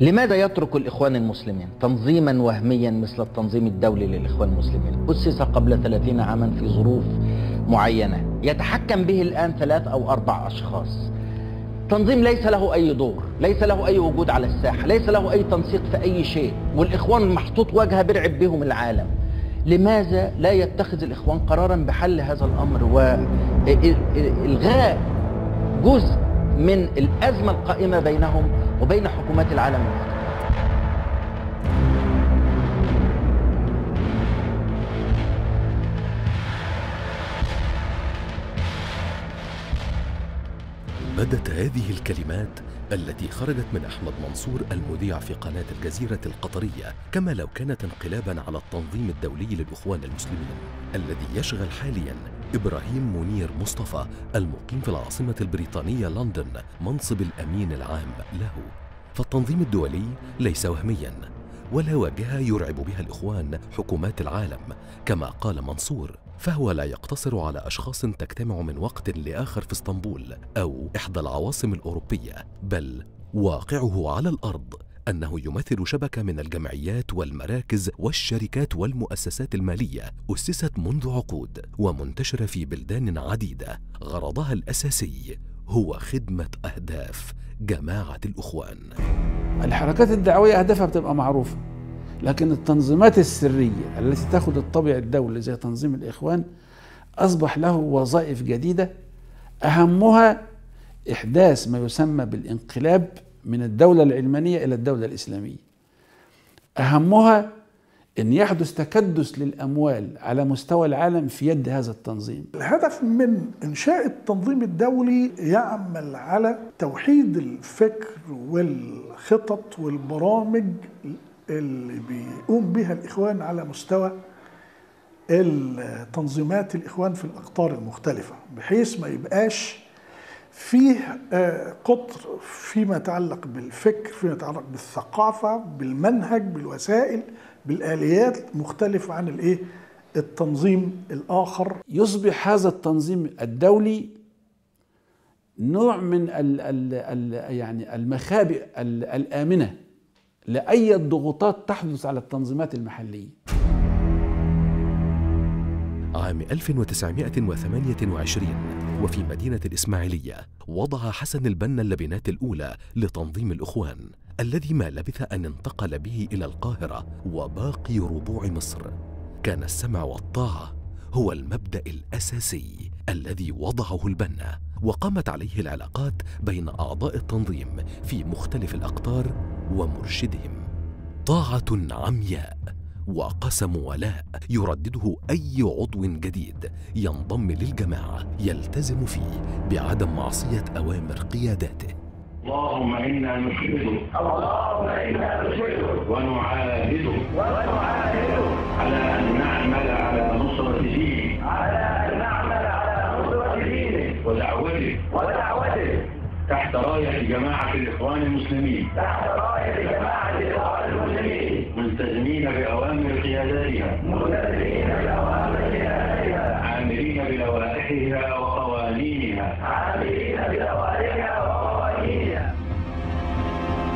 لماذا يترك الإخوان المسلمين تنظيما وهميا مثل التنظيم الدولي للإخوان المسلمين؟ أسس قبل 30 عاما في ظروف معينة يتحكم به الآن ثلاث أو أربع أشخاص. تنظيم ليس له أي دور ليس له أي وجود على الساحة ليس له أي تنسيق في أي شيء والإخوان محطوط واجهة برعب بهم العالم. لماذا لا يتخذ الإخوان قرارا بحل هذا الأمر؟ وإلغاء جزء من الأزمة القائمة بينهم وبين حكومات العالم الآخر بدت هذه الكلمات التي خرجت من أحمد منصور المذيع في قناة الجزيرة القطرية كما لو كانت انقلابا على التنظيم الدولي للإخوان المسلمين الذي يشغل حاليا إبراهيم منير مصطفى المقيم في العاصمة البريطانية لندن منصب الأمين العام له. فالتنظيم الدولي ليس وهميا ولا واجهة يرعب بها الإخوان حكومات العالم. كما قال منصور فهو لا يقتصر على أشخاص تجتمع من وقت لآخر في إسطنبول أو إحدى العواصم الأوروبية بل واقعه على الأرض أنه يمثل شبكة من الجمعيات والمراكز والشركات والمؤسسات المالية أسست منذ عقود ومنتشرة في بلدان عديدة. غرضها الأساسي هو خدمة أهداف جماعة الأخوان. الحركات الدعوية أهدافها بتبقى معروفة لكن التنظيمات السرية التي تأخذ الطابع الدولي زي تنظيم الإخوان أصبح له وظائف جديدة. أهمها إحداث ما يسمى بالانقلاب من الدولة العلمانية إلى الدولة الإسلامية. أهمها أن يحدث تكدس للأموال على مستوى العالم في يد هذا التنظيم. الهدف من إنشاء التنظيم الدولي يعمل على توحيد الفكر والخطط والبرامج اللي بيقوم بها الإخوان على مستوى التنظيمات الإخوان في الأقطار المختلفة بحيث ما يبقاش فيه قطر فيما يتعلق بالفكر فيما يتعلق بالثقافة بالمنهج بالوسائل بالآليات مختلفة عن الإيه؟ التنظيم الآخر. يصبح هذا التنظيم الدولي نوع من ال ال ال يعني المخابئ الآمنة لأي ضغوطات تحدث على التنظيمات المحلية. عام 1928 وفي مدينة الإسماعيلية وضع حسن البنا اللبنات الأولى لتنظيم الإخوان الذي ما لبث أن انتقل به إلى القاهرة وباقي ربوع مصر. كان السمع والطاعة هو المبدأ الأساسي الذي وضعه البنا وقامت عليه العلاقات بين أعضاء التنظيم في مختلف الأقطار ومرشدهم. طاعة عمياء. وقسم ولاء يردده أي عضو جديد ينضم للجماعة يلتزم فيه بعدم معصية أوامر قياداته. اللهم إنا نشهد اللهم إنا نشهد ونعاهد ونعاهد على أن نعمل على نصرة دينه. على أن نعمل على نصرة دينه. ودعوته. ودعوته. تحت راية جماعة الإخوان المسلمين. تحت راية جماعة الإخوان بأوامر وقوانينها عاملين بلوائحها وقوانينها.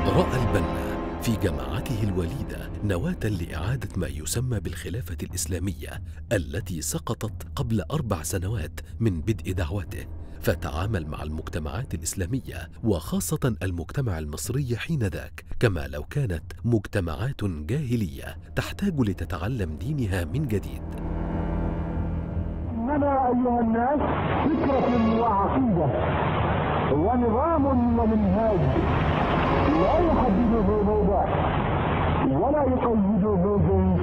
رأى البنا في جماعته الوليدة نواة لإعادة ما يسمى بالخلافة الإسلامية التي سقطت قبل أربع سنوات من بدء دعوته. فتعامل مع المجتمعات الإسلامية وخاصة المجتمع المصري حينذاك كما لو كانت مجتمعات جاهلية تحتاج لتتعلم دينها من جديد. إننا أيها الناس فكرة وعقيدة ونظام ومنهاج لا يحدده موضع ولا يقيده جنس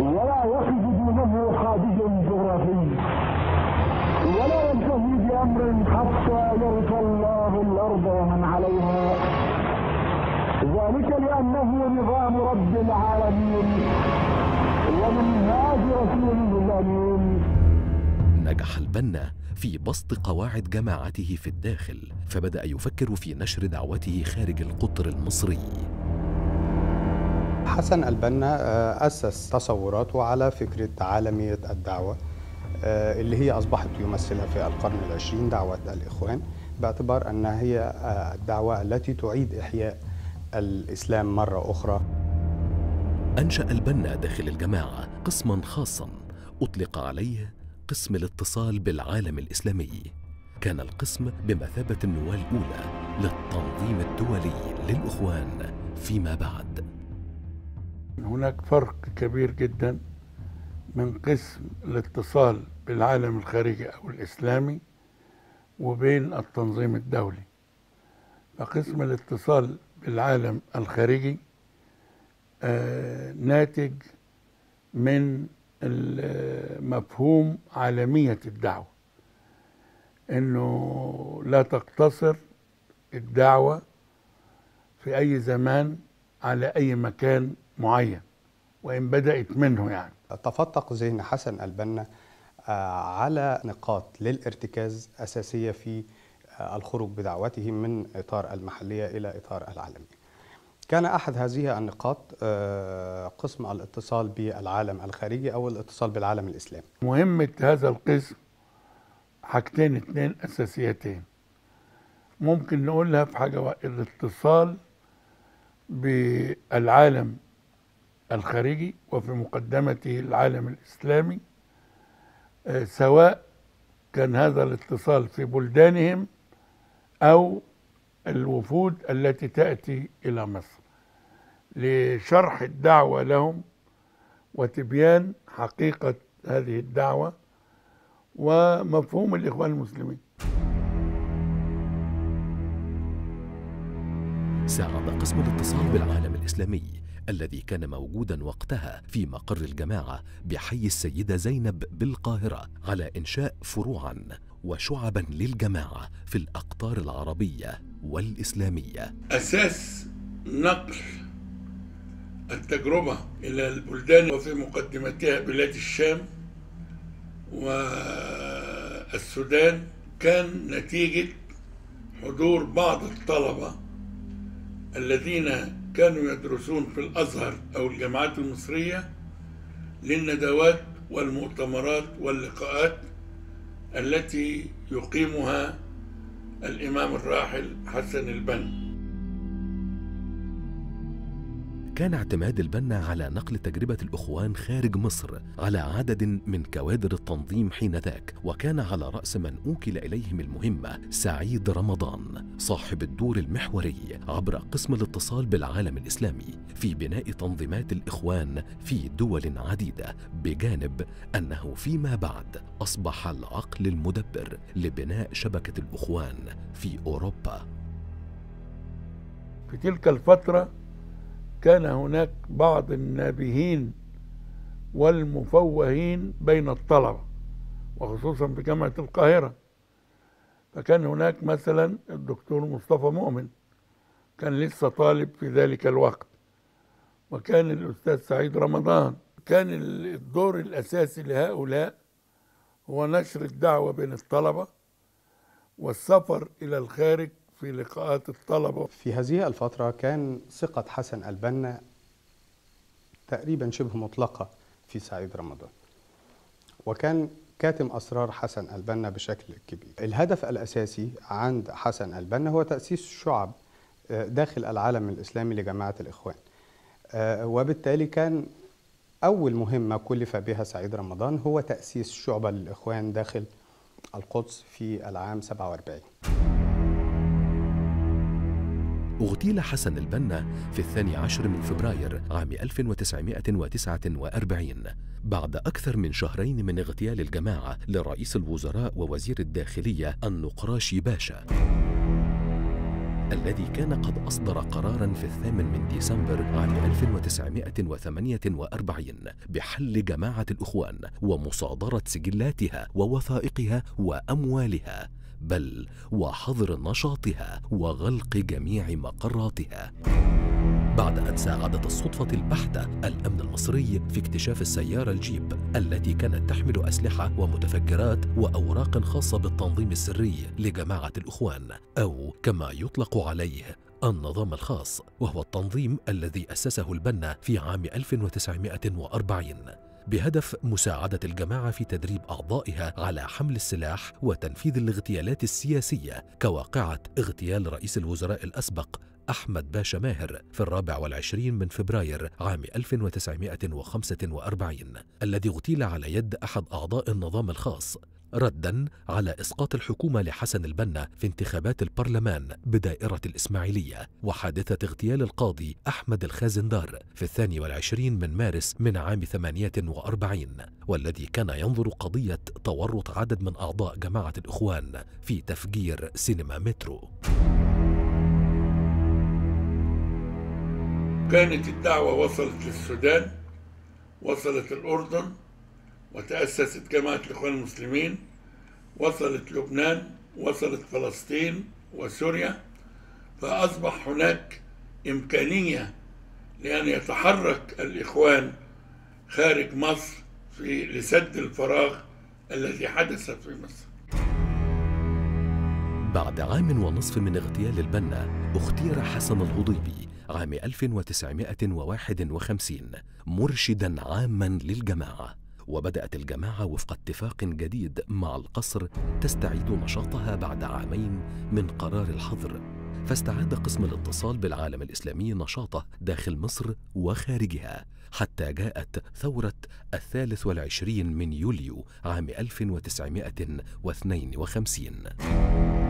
ولا يقف دونه خادج جغرافي. ولا ينتهي بأمر حتى يرث الله الأرض ومن عليها. ذلك لأنه نظام رب العالمين ومنهاج رسوله الأمين. نجح البنا في بسط قواعد جماعته في الداخل فبدأ يفكر في نشر دعوته خارج القطر المصري. حسن البنا آه، أسس تصوراته على فكرة عالمية الدعوة. آه، اللي هي أصبحت يمثلها في القرن العشرين دعوة الإخوان باعتبار أنها هي آه، الدعوة التي تعيد إحياء الإسلام مرة أخرى. أنشأ البنا داخل الجماعة قسما خاصا أطلق عليه قسم الاتصال بالعالم الإسلامي. كان القسم بمثابة النواة الأولى للتنظيم الدولي للإخوان فيما بعد. هناك فرق كبير جدا من قسم الاتصال بالعالم الخارجي أو الإسلامي وبين التنظيم الدولي. فقسم الاتصال بالعالم الخارجي آه، ناتج من مفهوم عالمية الدعوة إنه لا تقتصر الدعوة في أي زمان على أي مكان معين وإن بدأت منه يعني. تفتق ذهن حسن البنا على نقاط للارتكاز أساسية في آه، الخروج بدعوته من إطار المحلية إلى إطار العالمي. كان أحد هذه النقاط آه، قسم الاتصال بالعالم الخارجي أو الاتصال بالعالم الإسلامي. مهمة هذا القسم حاجتين اتنين أساسيتين. ممكن نقولها في حاجة الاتصال بالعالم الخارجي وفي مقدمته العالم الإسلامي. سواء كان هذا الاتصال في بلدانهم أو الوفود التي تأتي إلى مصر. لشرح الدعوة لهم وتبيان حقيقة هذه الدعوة ومفهوم الإخوان المسلمين. ساعد قسم الاتصال بالعالم الإسلامي الذي كان موجودا وقتها في مقر الجماعة بحي السيدة زينب بالقاهرة على إنشاء فروعا وشعبا للجماعة في الأقطار العربية والإسلامية. أساس نقل التجربة إلى البلدان وفي مقدمتها بلاد الشام والسودان كان نتيجة حضور بعض الطلبة الذين كانوا يدرسون في الأزهر أو الجامعات المصرية للندوات والمؤتمرات واللقاءات التي يقيمها الإمام الراحل حسن البنا. كان اعتماد البنا على نقل تجربة الأخوان خارج مصر على عدد من كوادر التنظيم حينذاك وكان على رأس من أوكل إليهم المهمة سعيد رمضان صاحب الدور المحوري عبر قسم الاتصال بالعالم الإسلامي في بناء تنظيمات الإخوان في دول عديدة بجانب أنه فيما بعد أصبح العقل المدبر لبناء شبكة الأخوان في أوروبا. في تلك الفترة كان هناك بعض النابهين والمفوهين بين الطلبة وخصوصا في جامعة القاهرة. فكان هناك مثلا الدكتور مصطفى مؤمن كان لسه طالب في ذلك الوقت. وكان الأستاذ سعيد رمضان كان الدور الأساسي لهؤلاء هو نشر الدعوة بين الطلبة والسفر إلى الخارج في لقاءات الطلبة. في هذه الفترة كان ثقة حسن البنا تقريبا شبه مطلقة في سعيد رمضان وكان كاتم أسرار حسن البنا بشكل كبير. الهدف الأساسي عند حسن البنا هو تأسيس شعب آه، داخل العالم الإسلامي لجماعة الإخوان آه، وبالتالي كان أول مهمة كلف بها سعيد رمضان هو تأسيس شعبة للإخوان داخل القدس في العام 47 أغتيل حسن البنا في الثاني عشر من فبراير عام 1949 بعد أكثر من شهرين من اغتيال الجماعة لرئيس الوزراء ووزير الداخلية النقراشي باشا الذي كان قد أصدر قرارا في الثامن من ديسمبر عام 1948 بحل جماعة الإخوان ومصادرة سجلاتها ووثائقها وأموالها. بل وحظر نشاطها وغلق جميع مقراتها. بعد أن ساعدت الصدفة البحتة الأمن المصري في اكتشاف السيارة الجيب التي كانت تحمل أسلحة ومتفجرات وأوراق خاصة بالتنظيم السري لجماعة الإخوان أو كما يطلق عليه النظام الخاص وهو التنظيم الذي أسسه البنا في عام 1940 بهدف مساعدة الجماعة في تدريب أعضائها على حمل السلاح وتنفيذ الاغتيالات السياسية كواقعة اغتيال رئيس الوزراء الأسبق أحمد باشا ماهر في الرابع والعشرين من فبراير عام 1945 الذي اغتيل على يد أحد أعضاء النظام الخاص. ردا على إسقاط الحكومة لحسن البنا في انتخابات البرلمان بدائرة الإسماعيلية وحادثة اغتيال القاضي أحمد الخازندار في الثاني والعشرين من مارس من عام 48 والذي كان ينظر قضية تورط عدد من أعضاء جماعة الإخوان في تفجير سينما مترو. كانت الدعوة وصلت للسودان وصلت الأردن وتأسست جماعة الإخوان المسلمين وصلت لبنان وصلت فلسطين وسوريا فأصبح هناك إمكانية لأن يتحرك الإخوان خارج مصر في لسد الفراغ الذي حدث في مصر. بعد عام ونصف من اغتيال البنا اختير حسن الهضيبي عام 1951 مرشدا عاما للجماعة. وبدأت الجماعة وفق اتفاق جديد مع القصر تستعيد نشاطها بعد عامين من قرار الحظر. فاستعاد قسم الاتصال بالعالم الإسلامي نشاطه داخل مصر وخارجها حتى جاءت ثورة الثالث والعشرين من يوليو عام 1952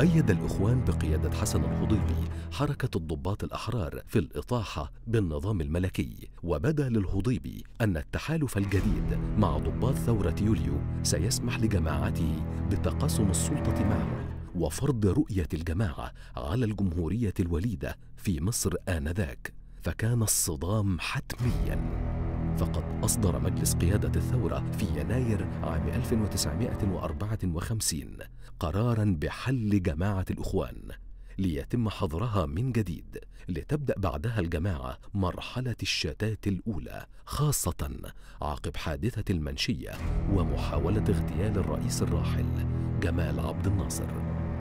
أيد الإخوان بقيادة حسن الهضيبي حركة الضباط الأحرار في الإطاحة بالنظام الملكي وبدأ للهضيبي أن التحالف الجديد مع ضباط ثورة يوليو سيسمح لجماعته بتقاسم السلطة معه وفرض رؤية الجماعة على الجمهورية الوليدة في مصر آنذاك فكان الصدام حتمياً. فقد أصدر مجلس قيادة الثورة في يناير عام 1954 قرارا بحل جماعة الإخوان ليتم حظرها من جديد لتبدأ بعدها الجماعة مرحلة الشتات الأولى خاصة عقب حادثة المنشية ومحاولة اغتيال الرئيس الراحل جمال عبد الناصر.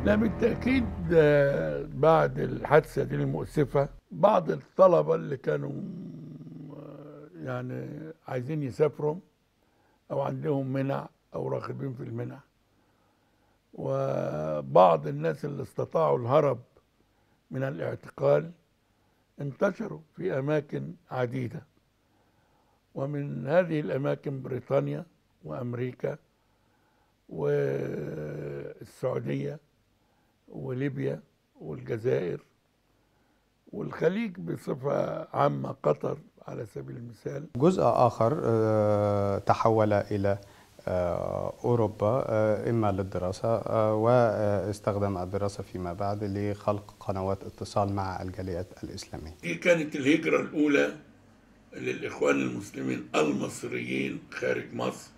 لا بالتأكيد آه، بعد الحادثة دي المؤسفة بعض الطلبة اللي كانوا آه، يعني عايزين يسافروا أو عندهم منع أو راغبين في المنع. وبعض الناس اللي استطاعوا الهرب من الاعتقال انتشروا في أماكن عديدة. ومن هذه الأماكن بريطانيا وأمريكا والسعودية وليبيا والجزائر والخليج بصفة عامة قطر على سبيل المثال. جزء آخر آه، تحول إلى أوروبا آه، إما للدراسة آه، واستخدم الدراسة فيما بعد لخلق قنوات اتصال مع الجاليات الإسلامية. دي كانت الهجرة الأولى للإخوان المسلمين المصريين خارج مصر.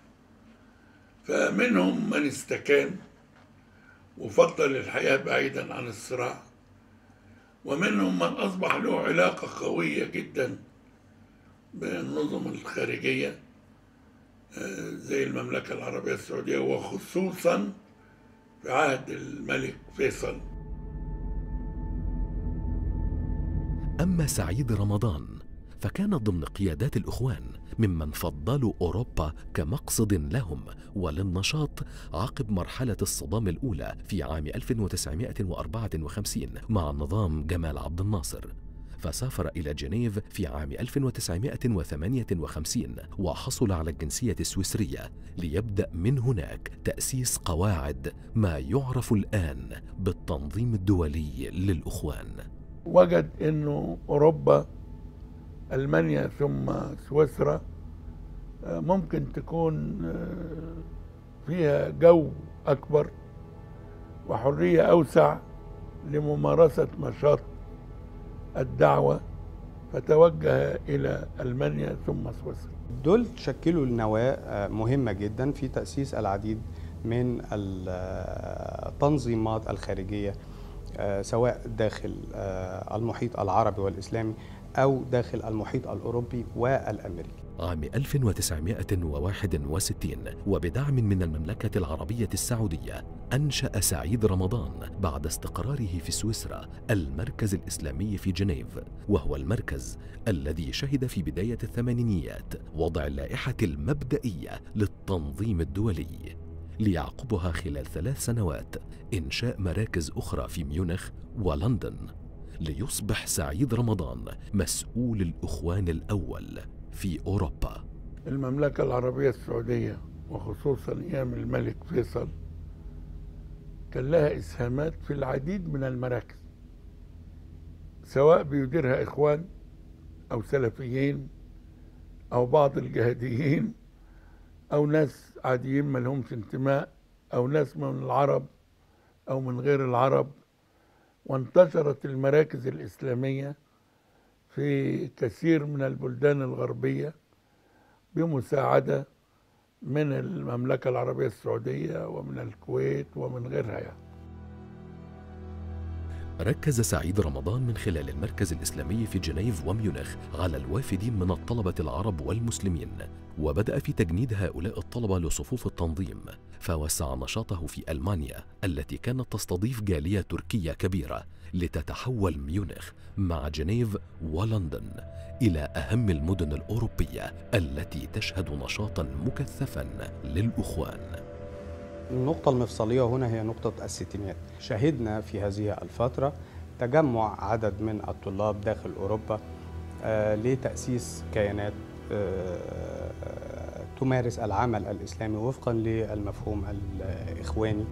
فمنهم من استكان وفضل الحياة بعيدا عن الصراع. ومنهم من أصبح له علاقة قوية جدا بالنظم الخارجية. آه، زي المملكة العربية السعودية وخصوصا في عهد الملك فيصل. أما سعيد رمضان فكان ضمن قيادات الإخوان ممن فضلوا أوروبا كمقصد لهم وللنشاط عقب مرحلة الصدام الأولى في عام 1954 مع نظام جمال عبد الناصر. فسافر إلى جنيف في عام 1958 وحصل على الجنسية السويسرية ليبدأ من هناك تأسيس قواعد ما يعرف الآن بالتنظيم الدولي للأخوان. وجد انه أوروبا ألمانيا ثم سويسرا آه، ممكن تكون آه، فيها جو أكبر وحرية أوسع لممارسة نشاط الدعوة فتوجه إلى ألمانيا ثم سويسرا. دول شكلوا النواة آه، مهمة جدا في تأسيس العديد من التنظيمات الخارجية آه، سواء داخل آه، المحيط العربي والإسلامي أو داخل المحيط الأوروبي والأمريكي. عام 1961 وبدعم من المملكة العربية السعودية أنشأ سعيد رمضان بعد استقراره في سويسرا المركز الإسلامي في جنيف وهو المركز الذي شهد في بداية الثمانينيات وضع اللائحة المبدئية للتنظيم الدولي ليعقبها خلال ثلاث سنوات إنشاء مراكز أخرى في ميونخ ولندن ليصبح سعيد رمضان مسؤول الإخوان الأول. في أوروبا. المملكة العربية السعودية وخصوصا أيام الملك فيصل كان لها إسهامات في العديد من المراكز سواء بيديرها إخوان أو سلفيين أو بعض الجهاديين أو ناس عاديين ما لهمش انتماء أو ناس من العرب أو من غير العرب. وانتشرت المراكز الإسلامية في كثير من البلدان الغربية بمساعدة من المملكة العربية السعودية ومن الكويت ومن غيرها يعني. ركز سعيد رمضان من خلال المركز الإسلامي في جنيف وميونخ على الوافدين من الطلبة العرب والمسلمين وبدأ في تجنيد هؤلاء الطلبة لصفوف التنظيم فوسع نشاطه في ألمانيا التي كانت تستضيف جالية تركية كبيرة لتتحول ميونخ مع جنيف ولندن إلى أهم المدن الأوروبية التي تشهد نشاطا مكثفا للأخوان. النقطة المفصلية هنا هي نقطة الستينات شهدنا في هذه الفترة تجمع عدد من الطلاب داخل أوروبا آه، لتأسيس كيانات آه، تمارس العمل الإسلامي وفقا للمفهوم الإخواني.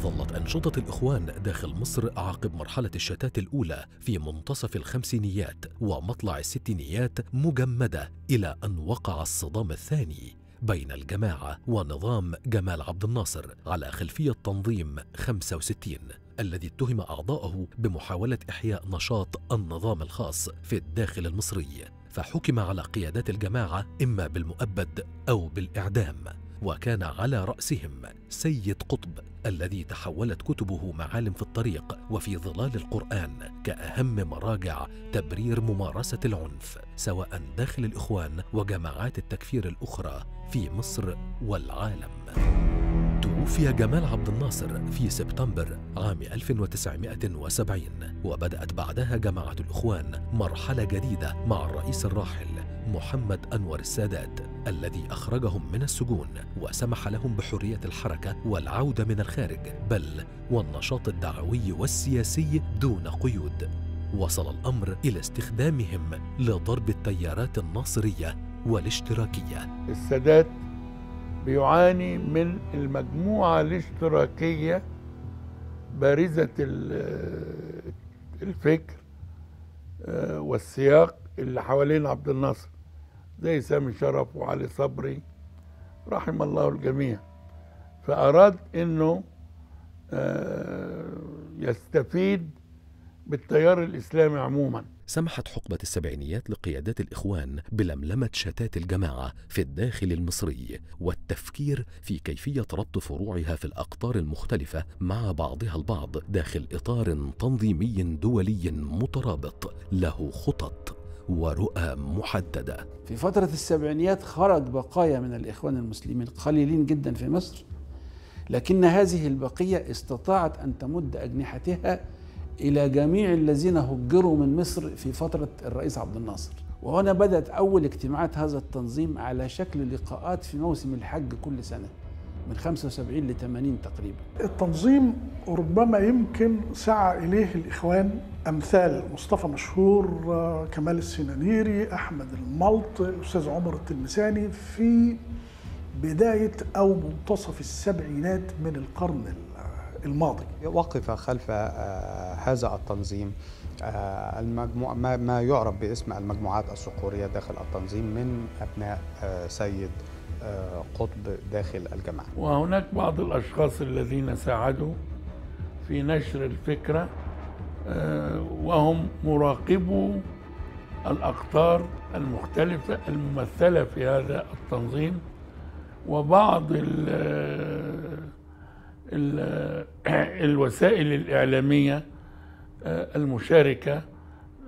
ظلت أنشطة الإخوان داخل مصر عقب مرحلة الشتات الأولى في منتصف الخمسينيات ومطلع الستينيات مجمدة إلى أن وقع الصدام الثاني بين الجماعة ونظام جمال عبد الناصر على خلفية تنظيم 65 الذي اتهم أعضاءه بمحاولة إحياء نشاط النظام الخاص في الداخل المصري فحكم على قيادات الجماعة إما بالمؤبد أو بالإعدام. وكان على رأسهم سيد قطب الذي تحولت كتبه معالم في الطريق وفي ظلال القرآن كأهم مراجع تبرير ممارسة العنف سواء داخل الإخوان وجماعات التكفير الأخرى في مصر والعالم. توفي جمال عبد الناصر في سبتمبر عام 1970 وبدأت بعدها جماعة الإخوان مرحلة جديدة مع الرئيس الراحل. محمد أنور السادات الذي أخرجهم من السجون وسمح لهم بحرية الحركة والعودة من الخارج بل والنشاط الدعوي والسياسي دون قيود. وصل الأمر إلى استخدامهم لضرب التيارات الناصرية والاشتراكية. السادات بيعاني من المجموعة الاشتراكية بارزة ال- الفكر آه، والسياق اللي حوالين عبد الناصر. زي سامي شرف وعلي صبري. رحم الله الجميع. فأراد أنه آه، يستفيد بالتيار الإسلامي عموما. سمحت حقبة السبعينيات لقيادات الإخوان بلملمة شتات الجماعة في الداخل المصري والتفكير في كيفية ربط فروعها في الأقطار المختلفة مع بعضها البعض داخل إطار تنظيمي دولي مترابط له خطط. ورؤى محددة. في فترة السبعينيات خرج بقايا من الإخوان المسلمين قليلين جدا في مصر لكن هذه البقية استطاعت أن تمد أجنحتها إلى جميع الذين هجروا من مصر في فترة الرئيس عبد الناصر. وهنا بدأت أول اجتماعات هذا التنظيم على شكل لقاءات في موسم الحج كل سنة. من 75 ل 80 تقريبا. التنظيم ربما يمكن سعى إليه الإخوان أمثال مصطفى مشهور آه، كمال السنانيري أحمد الملط الأستاذ عمر التلمساني في بداية أو منتصف السبعينات من القرن الماضي. وقف خلف آه، هذا التنظيم آه، المجموع ما, ما يعرف باسم المجموعات الصقورية داخل التنظيم من أبناء آه، سيد آه، قطب داخل الجماعة وهناك بعض الأشخاص الذين ساعدوا في نشر الفكرة آه، وهم مراقبو الأقطار المختلفة الممثلة في هذا التنظيم وبعض ال ال الوسائل الإعلامية آه، المشاركة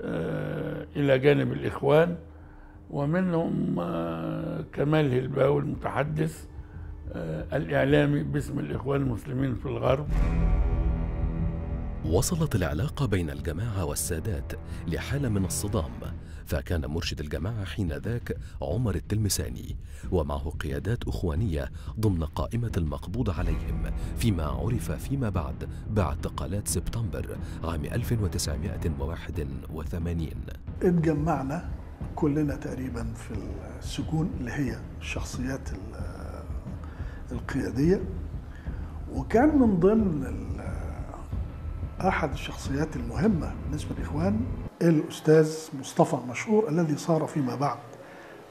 آه، إلى جانب الإخوان ومنهم آه، كمال هلباوي المتحدث آه، الإعلامي باسم الإخوان المسلمين في الغرب. وصلت العلاقة بين الجماعة والسادات لحالة من الصدام فكان مرشد الجماعة حينذاك عمر التلمساني ومعه قيادات أخوانية ضمن قائمة المقبوض عليهم فيما عرف فيما بعد باعتقالات سبتمبر عام 1981 اتجمعنا كلنا تقريبا في السجون اللي هي الشخصيات ال- القيادية. وكان من ضمن أحد الشخصيات المهمة بالنسبة للإخوان الأستاذ مصطفى مشهور الذي صار فيما بعد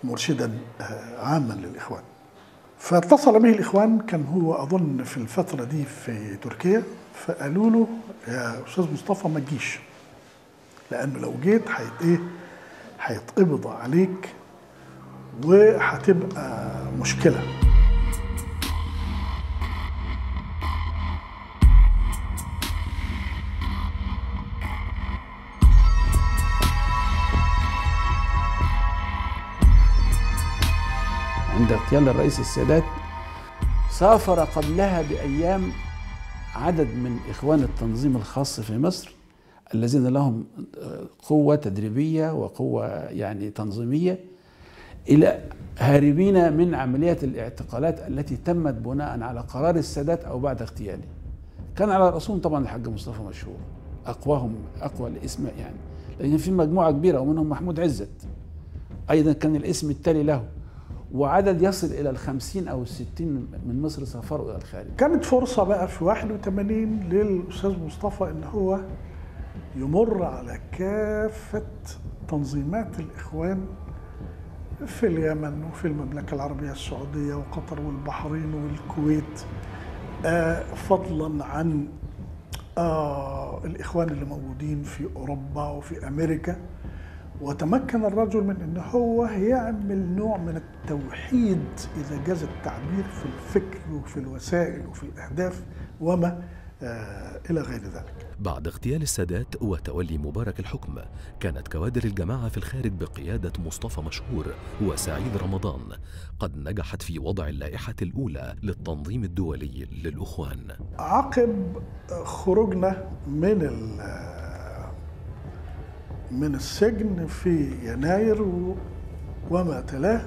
مرشدا آه، عاما للإخوان. فاتصل به الإخوان كان هو أظن في الفترة دي في تركيا فقالوا له يا أستاذ مصطفى ما تجيش لأنه لو جيت هيت إيه هيتقبض عليك وهتبقى مشكلة. عند اغتيال الرئيس السادات سافر قبلها بأيام عدد من إخوان التنظيم الخاص في مصر الذين لهم قوة تدريبية وقوة يعني تنظيمية إلى هاربين من عملية الاعتقالات التي تمت بناء على قرار السادات أو بعد اغتياله كان على رأسهم طبعا الحاج مصطفى مشهور أقواهم أقوى الاسم يعني. لأن في مجموعة كبيرة ومنهم محمود عزت أيضا كان الاسم التالي له وعدد يصل إلى الخمسين أو الستين من مصر سافروا إلى الخارج. كانت فرصة بقى في 81 للأستاذ مصطفى إن هو يمر على كافة تنظيمات الإخوان في اليمن وفي المملكة العربية السعودية وقطر والبحرين والكويت. آه، فضلا عن آه، الإخوان اللي موجودين في أوروبا وفي أمريكا. وتمكن الرجل من إن هو يعمل نوع من التوحيد إذا جاز التعبير في الفكر وفي الوسائل وفي الأهداف. وما آه إلى غير ذلك. بعد اغتيال السادات وتولي مبارك الحكم كانت كوادر الجماعة في الخارج بقيادة مصطفى مشهور وسعيد رمضان. قد نجحت في وضع اللائحة الأولى للتنظيم الدولي للأخوان. عقب خروجنا من من السجن في يناير وما تلاه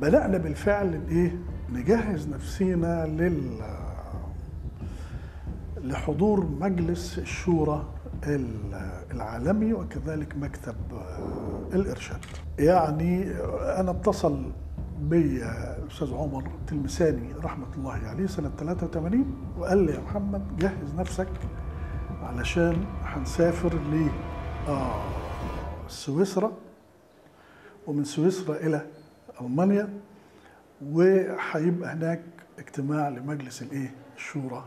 بدأنا بالفعل إيه نجهز نفسينا لل لحضور مجلس الشورى ال- العالمي وكذلك مكتب آه، الإرشاد. يعني أنا اتصل بي الأستاذ عمر تلمساني رحمة الله عليه سنة 83 وقال لي يا محمد جهز نفسك علشان هنسافر ل آه، سويسرا ومن سويسرا إلى ألمانيا وهيبقى هناك اجتماع لمجلس الإيه؟ الشورى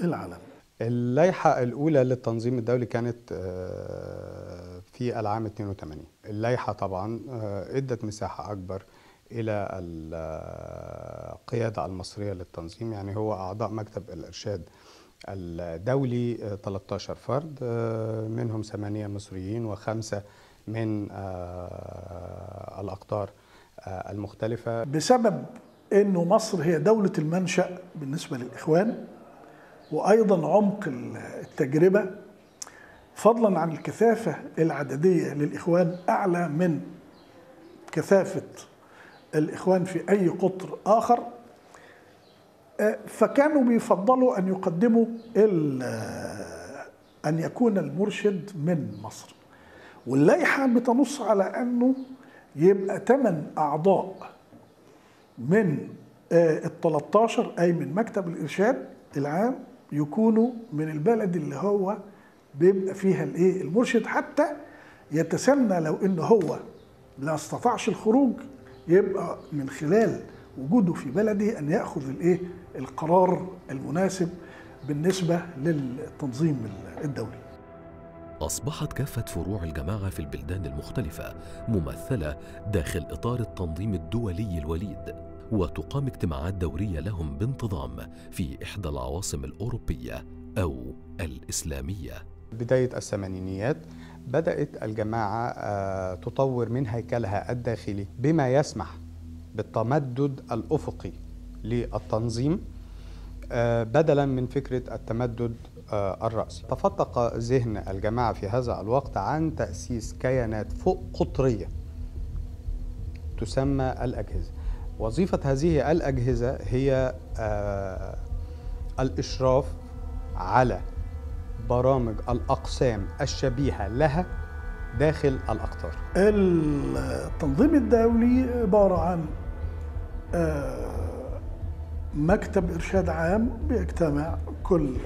ال- العالمي اللائحة الأولى للتنظيم الدولي كانت آه، في العام 82 اللائحة طبعا آه، إدت مساحة أكبر إلى القيادة المصرية للتنظيم. يعني هو أعضاء مكتب الإرشاد الدولي آه، 13 فرد آه، منهم ثمانية مصريين وخمسة من الأقطار المختلفة. بسبب إنه مصر هي دولة المنشأ بالنسبة للإخوان وأيضا عمق التجربة. فضلا عن الكثافة العددية للإخوان أعلى من كثافة الإخوان في أي قطر آخر. آه، فكانوا بيفضلوا أن يقدموا آه، أن يكون المرشد من مصر. واللائحة بتنص على أنه يبقى ثمان أعضاء من ال 13 أي من مكتب الإرشاد العام يكونوا من البلد اللي هو بيبقى فيها الايه؟ المرشد حتى يتسنى لو إن هو لا استطاعش الخروج يبقى من خلال وجوده في بلده أن يأخذ الايه؟ القرار المناسب بالنسبة للتنظيم الدولي. أصبحت كافة فروع الجماعة في البلدان المختلفة ممثلة داخل إطار التنظيم الدولي الوليد. وتقام اجتماعات دورية لهم بانتظام في إحدى العواصم الأوروبية أو الإسلامية. بداية الثمانينيات بدأت الجماعة آه، تطور من هيكلها الداخلي بما يسمح بالتمدد الأفقي للتنظيم آه، بدلا من فكرة التمدد آه، الرأسي. تفتق ذهن الجماعة في هذا الوقت عن تأسيس كيانات فوق قطرية تسمى الأجهزة. وظيفة هذه الأجهزة هي آه، الإشراف على برامج الأقسام الشبيهة لها داخل الأقطار. التنظيم الدولي عبارة عن آه، مكتب إرشاد عام بيجتمع كل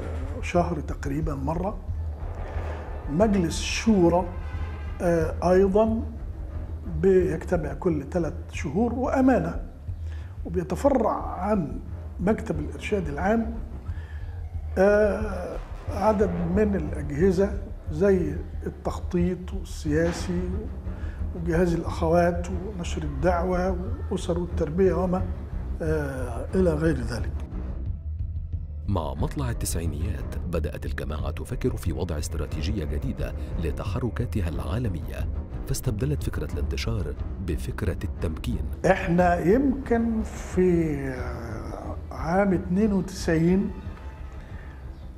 شهر تقريبا مرة. مجلس شورى آه، أيضا بيجتمع كل ثلاث شهور وأمانة. وبيتفرع عن مكتب الإرشاد العام آه، عدد من الأجهزة زي التخطيط والسياسي وجهاز الأخوات ونشر الدعوة وأسر التربية وما آه، إلى غير ذلك. مع مطلع التسعينيات بدأت الجماعة تفكر في وضع استراتيجية جديدة لتحركاتها العالمية. فاستبدلت فكرة الانتشار بفكرة التمكين. إحنا يمكن في عام 92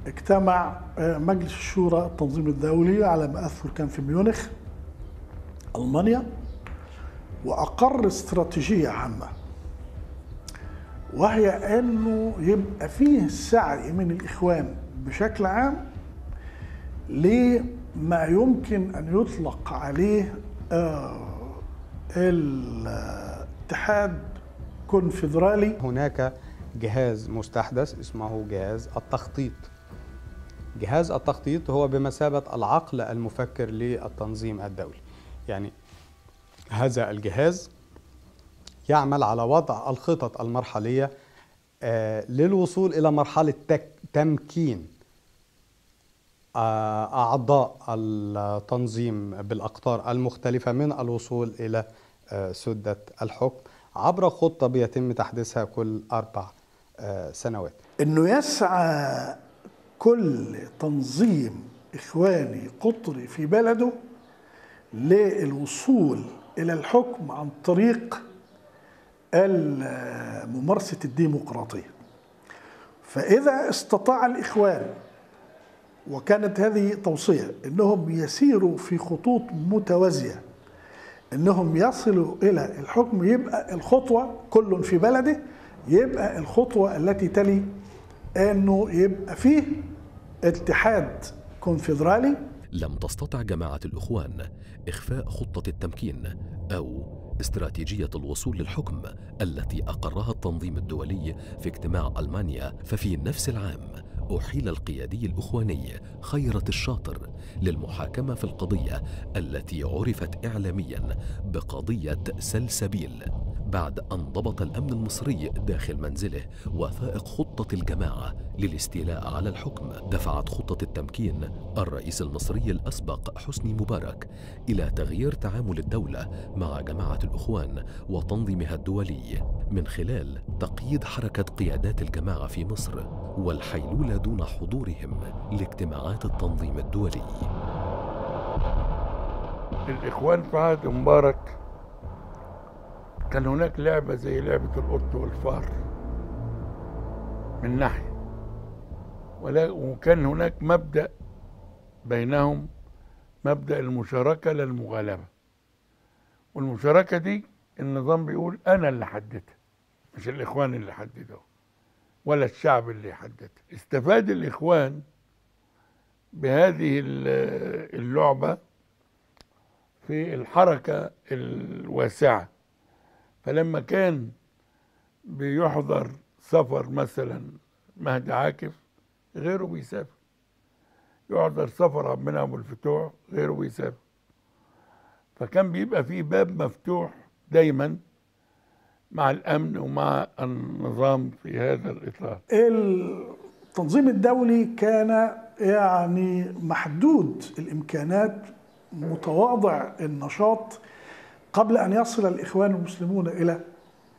اجتمع آه، مجلس الشورى التنظيم الدولي على ما اذكر كان في ميونخ ألمانيا وأقر استراتيجية عامة وهي إنه يبقى فيه سعي من الإخوان بشكل عام لما يمكن أن يطلق عليه آه، الاتحاد كونفدرالي. هناك جهاز مستحدث اسمه جهاز التخطيط. جهاز التخطيط هو بمثابة العقل المفكر للتنظيم الدولي. يعني هذا الجهاز يعمل على وضع الخطط المرحلية آه، للوصول إلى مرحلة تمكين. أعضاء التنظيم بالأقطار المختلفة من الوصول إلى آه، سدة الحكم عبر خطة بيتم تحديثها كل أربع آه، سنوات. إنه يسعى كل تنظيم إخواني قطري في بلده للوصول إلى الحكم عن طريق ال- ممارسه الديمقراطية. فإذا استطاع الإخوان وكانت هذه توصية إنهم يسيروا في خطوط متوازية إنهم يصلوا إلى الحكم يبقى الخطوة كل في بلده يبقى الخطوة التي تلي أنه يبقى فيه اتحاد كونفدرالي. لم تستطع جماعة الإخوان إخفاء خطة التمكين أو استراتيجية الوصول للحكم التي أقرها التنظيم الدولي في اجتماع ألمانيا ففي نفس العام أحيل القيادي الأخواني خيرت الشاطر للمحاكمة في القضية التي عرفت إعلاميا بقضية سلسبيل. بعد أن ضبط الأمن المصري داخل منزله وثائق خطة الجماعة للاستيلاء على الحكم. دفعت خطة التمكين الرئيس المصري الأسبق حسني مبارك إلى تغيير تعامل الدولة مع جماعة الإخوان وتنظيمها الدولي من خلال تقييد حركة قيادات الجماعة في مصر والحيلولة دون حضورهم لاجتماعات التنظيم الدولي. الإخوان في عهد مبارك كان هناك لعبة زي لعبة القط والفار من ناحية. وكان هناك مبدأ بينهم مبدأ المشاركة لا المغالبة والمشاركة دي النظام بيقول أنا اللي حددها مش الإخوان اللي حددها ولا الشعب اللي يحددها استفاد الإخوان بهذه ال- اللعبة في الحركة الواسعة. فلما كان بيحضر سفر مثلا مهدي عاكف غيره بيسافر. يحضر سفر عبد المنعم أبو الفتوح غيره بيسافر. فكان بيبقى في باب مفتوح دايما مع الأمن ومع النظام في هذا الإطار. التنظيم الدولي كان يعني محدود. الإمكانات متواضع. النشاط قبل أن يصل الإخوان المسلمون إلى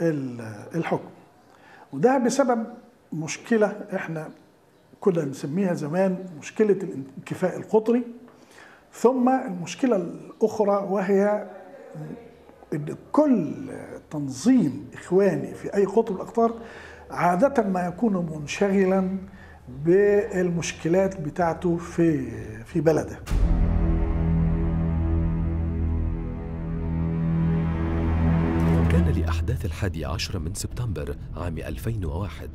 ال- الحكم. وده بسبب مشكلة إحنا كنا بنسميها زمان مشكلة الانكفاء القطري ثم المشكلة الأخرى وهي إن كل تنظيم إخواني في أي من الأقطار عادة ما يكون منشغلا بالمشكلات بتاعته في في بلده. كان لأحداث الحادي عشر من سبتمبر عام 2001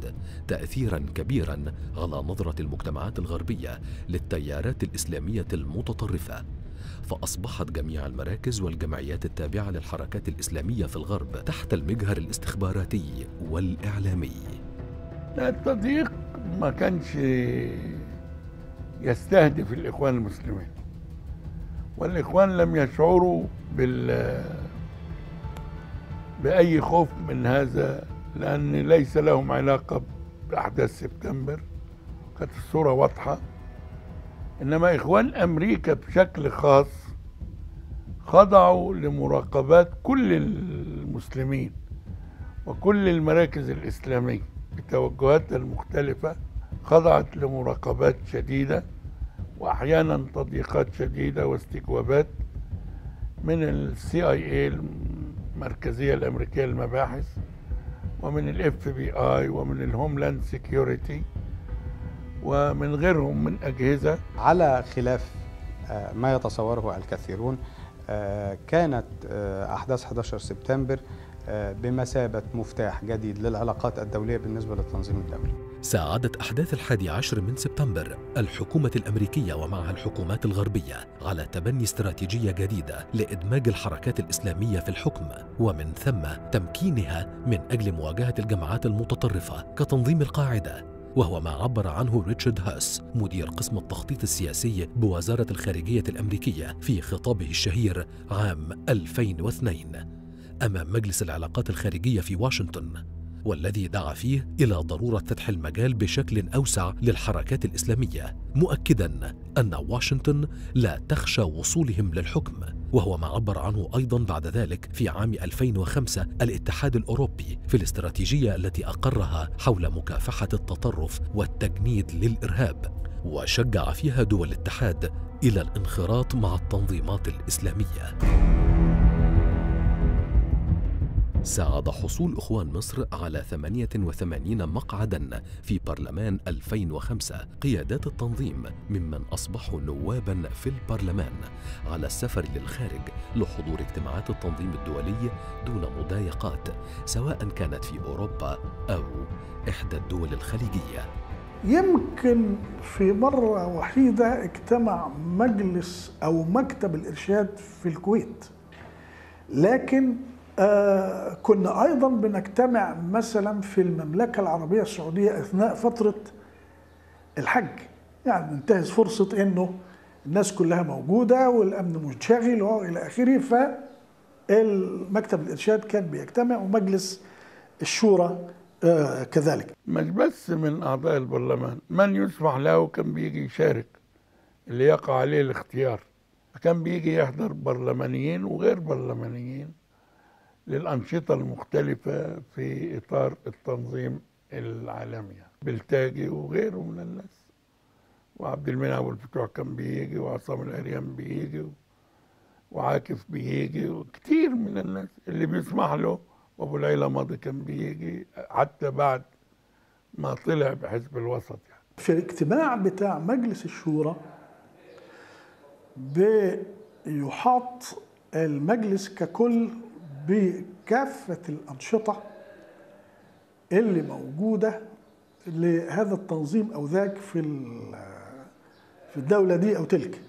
تأثيرا كبيرا على نظرة المجتمعات الغربية للتيارات الإسلامية المتطرفة. فأصبحت جميع المراكز والجمعيات التابعة للحركات الإسلامية في الغرب تحت المجهر الاستخباراتي والإعلامي. لا التضييق ما كانش يستهدف الإخوان المسلمين والإخوان لم يشعروا بال بأي خوف من هذا لأن ليس لهم علاقة بأحداث سبتمبر. كانت الصورة واضحة. إنما إخوان أمريكا بشكل خاص خضعوا لمراقبات كل المسلمين وكل المراكز الإسلامية. بتوجهاتها المختلفة خضعت لمراقبات شديدة وأحيانا تضييقات شديدة واستجوابات من ال CIA المركزية الأمريكية للمباحث ومن ال FBI ومن ال Homeland Security ومن غيرهم من أجهزة. على خلاف آه، ما يتصوره الكثيرون آه، كانت آه، أحداث 11 سبتمبر بمثابة مفتاح جديد للعلاقات الدولية بالنسبة للتنظيم الدولي. ساعدت أحداث الحادي عشر من سبتمبر الحكومة الأمريكية ومعها الحكومات الغربية على تبني استراتيجية جديدة لإدماج الحركات الإسلامية في الحكم ومن ثم تمكينها من أجل مواجهة الجماعات المتطرفة كتنظيم القاعدة. وهو ما عبر عنه ريتشارد هاس مدير قسم التخطيط السياسي بوزارة الخارجية الأمريكية في خطابه الشهير عام 2002 أمام مجلس العلاقات الخارجية في واشنطن والذي دعا فيه إلى ضرورة فتح المجال بشكل أوسع للحركات الإسلامية مؤكدا أن واشنطن لا تخشى وصولهم للحكم وهو ما عبر عنه أيضا بعد ذلك في عام 2005 الاتحاد الأوروبي في الاستراتيجية التي أقرها حول مكافحة التطرف والتجنيد للإرهاب وشجع فيها دول الاتحاد إلى الانخراط مع التنظيمات الإسلامية. ساعد حصول إخوان مصر على 88 مقعدا في برلمان 2005 قيادات التنظيم ممن أصبحوا نوابا في البرلمان على السفر للخارج لحضور اجتماعات التنظيم الدولي دون مضايقات سواء كانت في أوروبا أو إحدى الدول الخليجية. يمكن في مرة وحيدة اجتمع مجلس أو مكتب الإرشاد في الكويت لكن آه كنا أيضا بنجتمع مثلا في المملكة العربية السعودية أثناء فترة الحج. يعني بننتهز فرصة إنه الناس كلها موجودة والأمن منشغل وإلى آخره. فالمكتب الإرشاد كان بيجتمع ومجلس الشورى آه كذلك. مش بس من أعضاء البرلمان من يسمح له كان بيجي يشارك اللي يقع عليه الاختيار. كان بيجي يحضر برلمانيين وغير برلمانيين. للأنشطة المختلفة في إطار التنظيم العالمي. بلتاجي وغيره من الناس. وعبد المنعم أبو الفتوح كان بيجي وعصام العريان بيجي وعاكف بيجي وكتير من الناس اللي بيسمح له. وأبو العيلة ماضي كان بيجي حتى بعد ما طلع بحزب الوسط يعني. في الاجتماع بتاع مجلس الشورى بيحاط المجلس ككل بكافة الأنشطة اللي موجودة لهذا التنظيم أو ذاك في في الدولة دي أو تلك.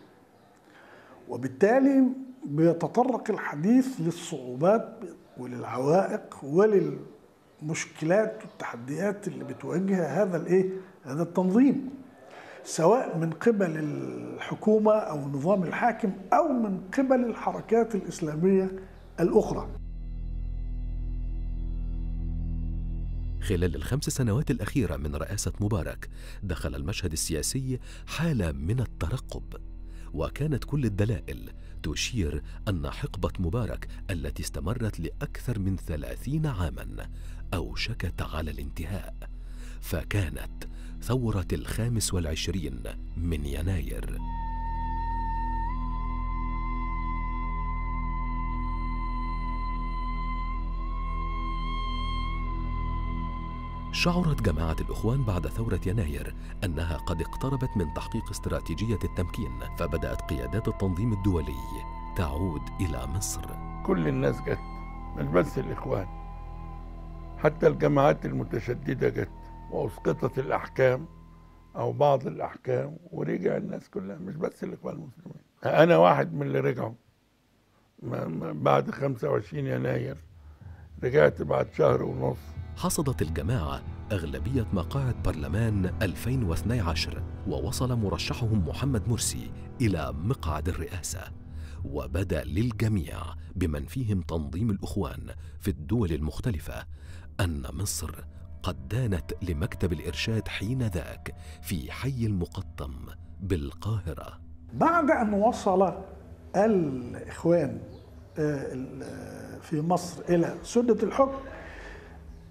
وبالتالي بيتطرق الحديث للصعوبات وللعوائق وللمشكلات والتحديات اللي بتواجهها هذا الإيه؟ هذا التنظيم. سواء من قبل الحكومة أو النظام الحاكم أو من قبل الحركات الإسلامية الأخرى. خلال الخمس سنوات الأخيرة من رئاسة مبارك دخل المشهد السياسي حالة من الترقب. وكانت كل الدلائل تشير أن حقبة مبارك التي استمرت لأكثر من ثلاثين عاما أوشكت على الانتهاء. فكانت ثورة الخامس والعشرين من يناير. شعرت جماعة الإخوان بعد ثورة يناير أنها قد اقتربت من تحقيق استراتيجية التمكين فبدأت قيادات التنظيم الدولي تعود إلى مصر. كل الناس جت مش بس الإخوان حتى الجماعات المتشددة جت وأسقطت الأحكام أو بعض الأحكام ورجع الناس كلها مش بس الإخوان المسلمين. أنا واحد من اللي رجعوا. بعد 25 يناير رجعت بعد شهر ونص حصدت الجماعة أغلبية مقاعد برلمان 2012 ووصل مرشحهم محمد مرسي إلى مقعد الرئاسة. وبدأ للجميع بمن فيهم تنظيم الأخوان في الدول المختلفة أن مصر قد دانت لمكتب الإرشاد حين ذاك في حي المقطم بالقاهرة. بعد أن وصل الإخوان آه، آه، في مصر إلى سدة الحكم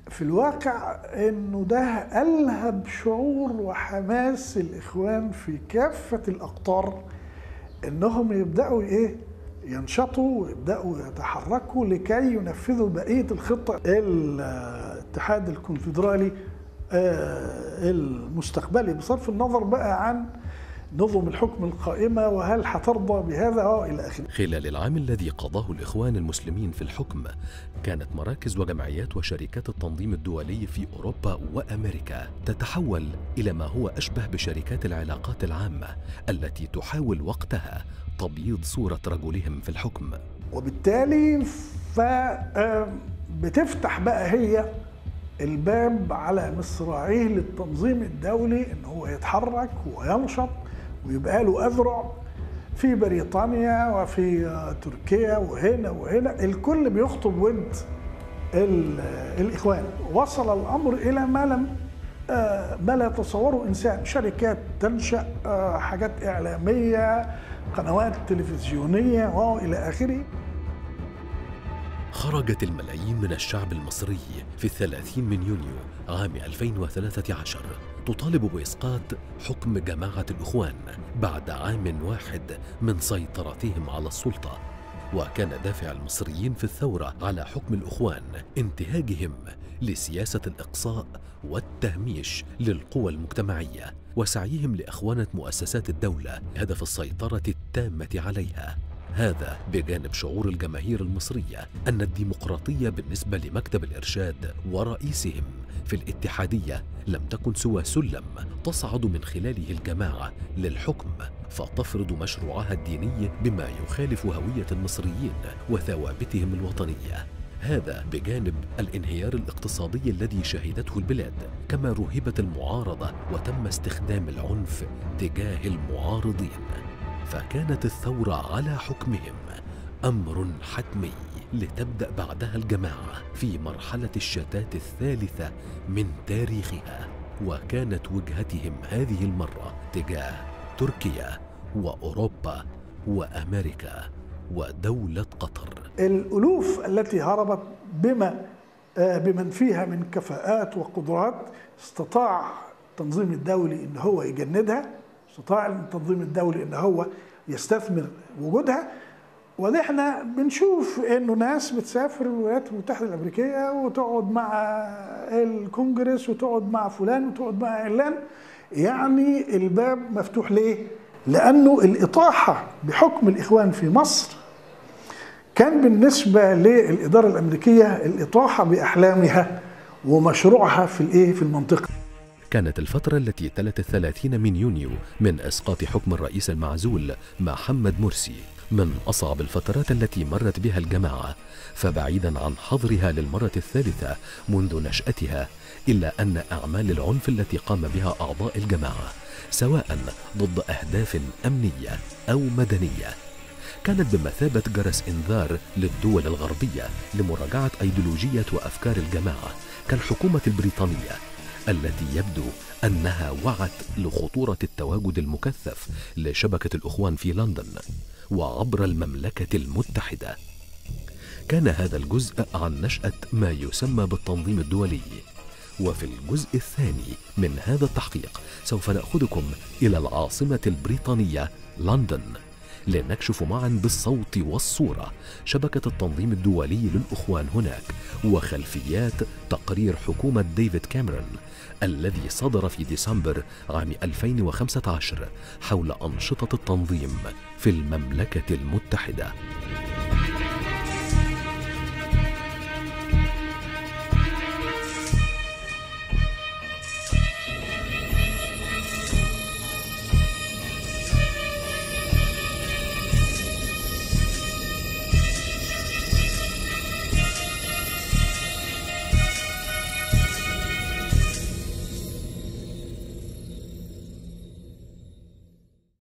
في الواقع أنه ده ألهب شعور وحماس الإخوان في كافة الأقطار أنهم يبدأوا إيه؟ ينشطوا ويبدأوا يتحركوا لكي ينفذوا بقية الخطة الاتحاد الكونفدرالي آه، المستقبلي. بصرف النظر بقى عن نظم الحكم القائمة وهل هترضى بهذا وإلى آخره. خلال العام الذي قضاه الإخوان المسلمين في الحكم كانت مراكز وجمعيات وشركات التنظيم الدولي في أوروبا وأمريكا تتحول إلى ما هو أشبه بشركات العلاقات العامة التي تحاول وقتها تبييض صورة رجلهم في الحكم. وبالتالي ف آه، بتفتح بقى هي الباب على مصراعيه للتنظيم الدولي إن هو يتحرك وينشط ويبقى له أذرع في بريطانيا وفي آه، تركيا وهنا وهنا. الكل بيخطب ود ال- الإخوان. وصل الأمر إلى ما لم آه، ما لا يتصوره إنسان. شركات تنشأ آه، حاجات إعلامية قنوات تلفزيونية والى آخره. خرجت الملايين من الشعب المصري في الثلاثين من يونيو عام 2013 تطالب بإسقاط حكم جماعة الإخوان بعد عام واحد من سيطرتهم على السلطة. وكان دافع المصريين في الثورة على حكم الإخوان انتهاجهم لسياسة الإقصاء والتهميش للقوى المجتمعية وسعيهم لإخوانة مؤسسات الدولة هدف السيطرة التامة عليها. هذا بجانب شعور الجماهير المصرية أن الديمقراطية بالنسبة لمكتب الإرشاد ورئيسهم في الاتحادية لم تكن سوى سلم تصعد من خلاله الجماعة للحكم فتفرض مشروعها الديني بما يخالف هوية المصريين وثوابتهم الوطنية. هذا بجانب الانهيار الاقتصادي الذي شهدته البلاد كما رهبت المعارضة وتم استخدام العنف تجاه المعارضين. فكانت الثورة على حكمهم. أمر حتمي لتبدأ بعدها الجماعة في مرحلة الشتات الثالثة من تاريخها وكانت وجهتهم هذه المرة تجاه تركيا وأوروبا وأمريكا ودولة قطر. الألوف التي هربت بما آه، بمن فيها من كفاءات وقدرات استطاع التنظيم الدولي إن هو يجندها. استطاع التنظيم الدولي إن هو يستثمر وجودها وده إحنا بنشوف إنه ناس بتسافر الولايات المتحدة الأمريكية وتقعد مع الكونجرس وتقعد مع فلان وتقعد مع علان. يعني الباب مفتوح ليه؟ لأنه الإطاحة بحكم الإخوان في مصر كان بالنسبة للإدارة الأمريكية الإطاحة بأحلامها ومشروعها في الإيه؟ في المنطقة. كانت الفترة التي تلت الثلاثين من يونيو من إسقاط حكم الرئيس المعزول محمد مرسي. من أصعب الفترات التي مرت بها الجماعة فبعيدا عن حظرها للمرة الثالثة منذ نشأتها إلا أن أعمال العنف التي قام بها أعضاء الجماعة سواء ضد أهداف أمنية أو مدنية. كانت بمثابة جرس إنذار للدول الغربية لمراجعة أيديولوجية وأفكار الجماعة كالحكومة البريطانية التي يبدو أنها وعت لخطورة التواجد المكثف لشبكة الإخوان في لندن وعبر المملكة المتحدة. كان هذا الجزء عن نشأة ما يسمى بالتنظيم الدولي. وفي الجزء الثاني من هذا التحقيق سوف نأخذكم إلى العاصمة البريطانية لندن لنكشف معا بالصوت والصورة شبكة التنظيم الدولي للأخوان هناك وخلفيات تقرير حكومة ديفيد كاميرون الذي صدر في ديسمبر عام 2015 حول أنشطة التنظيم في المملكة المتحدة.